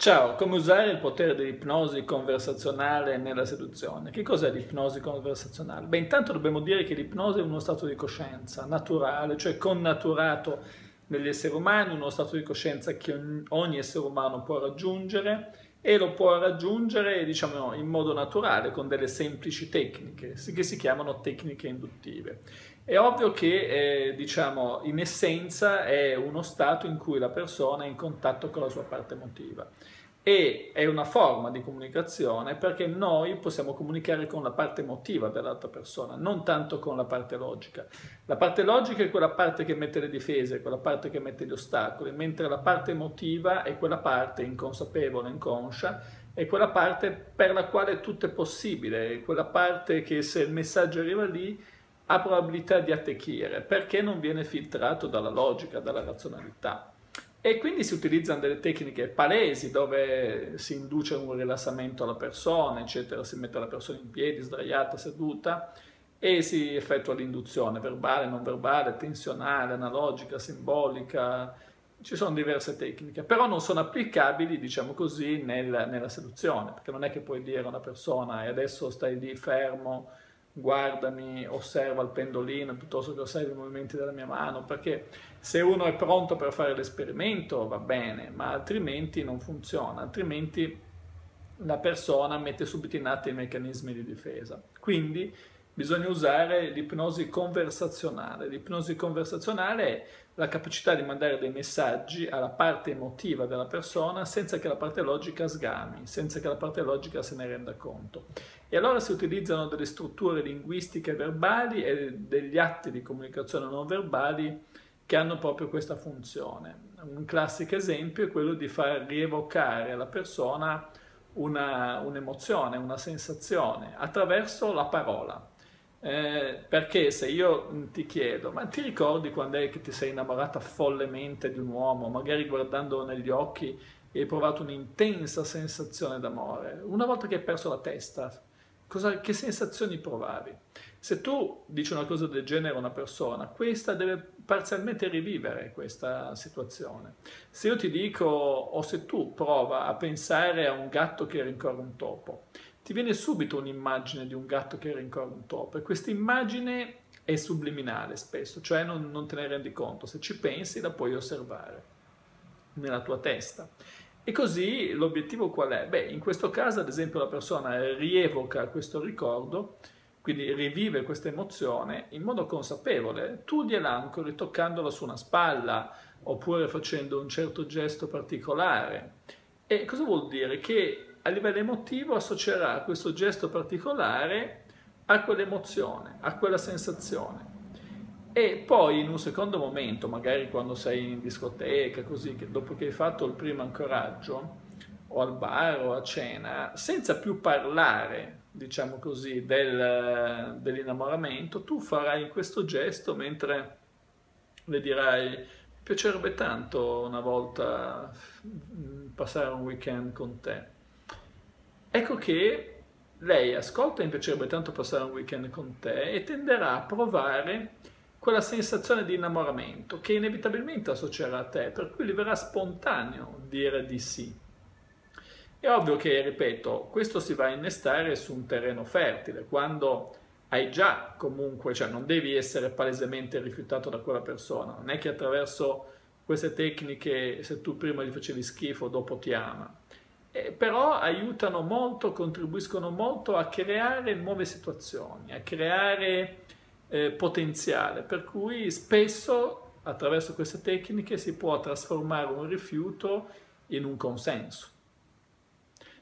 Ciao, come usare il potere dell'ipnosi conversazionale nella seduzione? Che cos'è l'ipnosi conversazionale? Beh, intanto dobbiamo dire che l'ipnosi è uno stato di coscienza naturale, cioè connaturato negli esseri umani, uno stato di coscienza che ogni essere umano può raggiungere e lo può raggiungere diciamo, in modo naturale con delle semplici tecniche che si chiamano tecniche induttive. È ovvio che eh, diciamo, in essenza è uno stato in cui la persona è in contatto con la sua parte emotiva e è una forma di comunicazione perché noi possiamo comunicare con la parte emotiva dell'altra persona, non tanto con la parte logica. La parte logica è quella parte che mette le difese, quella parte che mette gli ostacoli, mentre la parte emotiva è quella parte inconsapevole, inconscia, è quella parte per la quale tutto è possibile, è quella parte che se il messaggio arriva lì ha probabilità di attecchire perché non viene filtrato dalla logica, dalla razionalità. E quindi si utilizzano delle tecniche palesi dove si induce un rilassamento alla persona, eccetera, si mette la persona in piedi, sdraiata, seduta e si effettua l'induzione verbale, non verbale, tensionale, analogica, simbolica. Ci sono diverse tecniche, però non sono applicabili, diciamo così, nel, nella seduzione, perché non è che puoi dire a una persona e adesso stai lì fermo, guardami, osserva il pendolino piuttosto che osserva i movimenti della mia mano, perché se uno è pronto per fare l'esperimento va bene, ma altrimenti non funziona, altrimenti la persona mette subito in atto i meccanismi di difesa. Quindi bisogna usare l'ipnosi conversazionale. L'ipnosi conversazionale è la capacità di mandare dei messaggi alla parte emotiva della persona senza che la parte logica sgami, senza che la parte logica se ne renda conto. E allora si utilizzano delle strutture linguistiche verbali e degli atti di comunicazione non verbali che hanno proprio questa funzione. Un classico esempio è quello di far rievocare alla persona una, un'emozione, una sensazione attraverso la parola. Eh, perché se io ti chiedo, ma ti ricordi quando è che ti sei innamorata follemente di un uomo, magari guardandolo negli occhi e hai provato un'intensa sensazione d'amore, una volta che hai perso la testa, cosa, che sensazioni provavi? Se tu dici una cosa del genere a una persona, questa deve parzialmente rivivere questa situazione. Se io ti dico, o se tu prova a pensare a un gatto che rincorre un topo, ti viene subito un'immagine di un gatto che rincorre un topo e questa immagine è subliminale spesso, cioè non, non te ne rendi conto, se ci pensi la puoi osservare nella tua testa. E così l'obiettivo qual è? Beh, in questo caso ad esempio la persona rievoca questo ricordo, quindi rivive questa emozione in modo consapevole, tu gliel'ancori toccandola su una spalla oppure facendo un certo gesto particolare. E cosa vuol dire? Che a livello emotivo associerà questo gesto particolare a quell'emozione, a quella sensazione. E poi in un secondo momento, magari quando sei in discoteca, così, dopo che hai fatto il primo ancoraggio, o al bar o a cena, senza più parlare, diciamo così, del, dell'innamoramento, tu farai questo gesto mentre le dirai mi piacerebbe tanto una volta passare un weekend con te. Ecco che lei ascolta mi piacerebbe tanto passare un weekend con te e tenderà a provare quella sensazione di innamoramento che inevitabilmente associerà a te, per cui gli verrà spontaneo dire di sì. È ovvio che, ripeto, questo si va a innestare su un terreno fertile, quando hai già comunque, cioè non devi essere palesemente rifiutato da quella persona, non è che attraverso queste tecniche, se tu prima gli facevi schifo, dopo ti ama eh, però aiutano molto, contribuiscono molto a creare nuove situazioni, a creare eh, potenziale, per cui spesso attraverso queste tecniche si può trasformare un rifiuto in un consenso.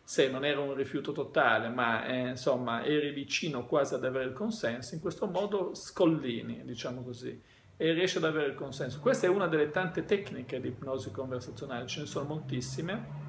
Se non era un rifiuto totale, ma eh, insomma eri vicino quasi ad avere il consenso, in questo modo scollini, diciamo così, e riesci ad avere il consenso. Questa è una delle tante tecniche di ipnosi conversazionale, ce ne sono moltissime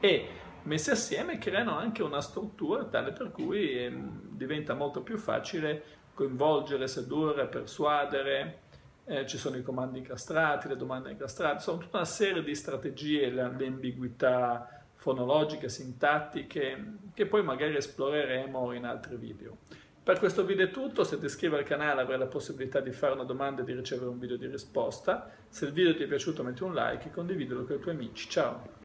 e messi assieme creano anche una struttura tale per cui eh, diventa molto più facile coinvolgere, sedurre, persuadere, eh, ci sono i comandi incastrati, le domande incastrate, sono tutta una serie di strategie, le ambiguità fonologiche, sintattiche, che poi magari esploreremo in altri video. Per questo video è tutto, se ti iscrivi al canale avrai la possibilità di fare una domanda e di ricevere un video di risposta. Se il video ti è piaciuto metti un like e condividilo con i tuoi amici. Ciao!